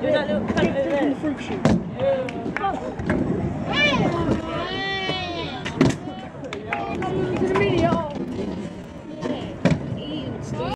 对这就看正个